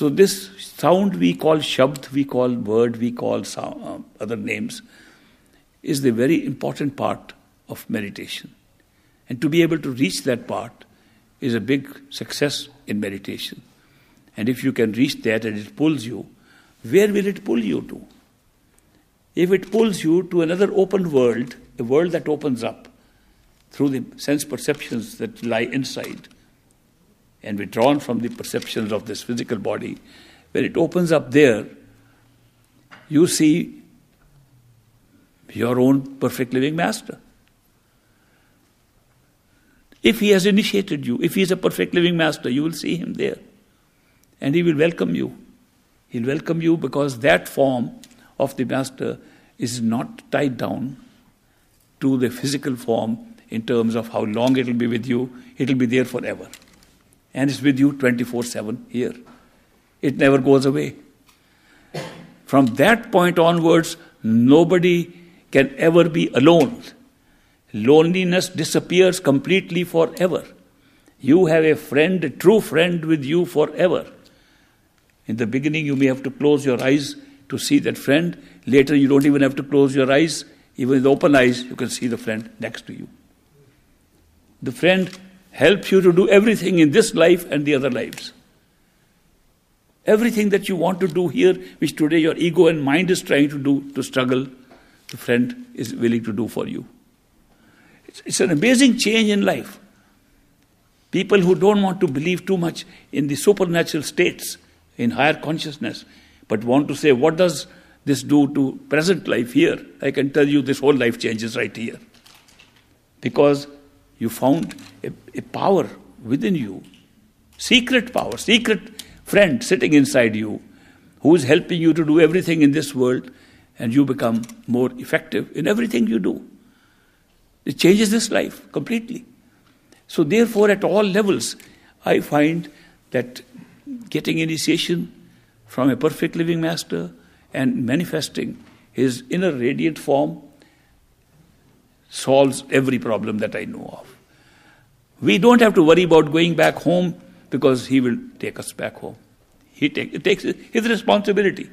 So this sound we call shabd, we call word, we call sound, uh, other names, is the very important part of meditation. And to be able to reach that part is a big success in meditation. And if you can reach that and it pulls you, where will it pull you to? If it pulls you to another open world, a world that opens up through the sense perceptions that lie inside and withdrawn from the perceptions of this physical body, when it opens up there, you see your own perfect living master. If he has initiated you, if he is a perfect living master, you will see him there. And he will welcome you. He'll welcome you because that form of the master is not tied down to the physical form in terms of how long it will be with you, it will be there forever. And it's with you 24 7 here. It never goes away. From that point onwards, nobody can ever be alone. Loneliness disappears completely forever. You have a friend, a true friend with you forever. In the beginning, you may have to close your eyes to see that friend. Later, you don't even have to close your eyes. Even with open eyes, you can see the friend next to you. The friend helps you to do everything in this life and the other lives. Everything that you want to do here, which today your ego and mind is trying to do, to struggle, the friend is willing to do for you. It's, it's an amazing change in life. People who don't want to believe too much in the supernatural states, in higher consciousness, but want to say, what does this do to present life here? I can tell you this whole life changes right here. Because you found a, a power within you, secret power, secret friend sitting inside you, who is helping you to do everything in this world, and you become more effective in everything you do. It changes this life completely. So, therefore, at all levels, I find that getting initiation from a perfect living master and manifesting his inner radiant form solves every problem that I know of. We don't have to worry about going back home because he will take us back home. He take, takes his responsibility.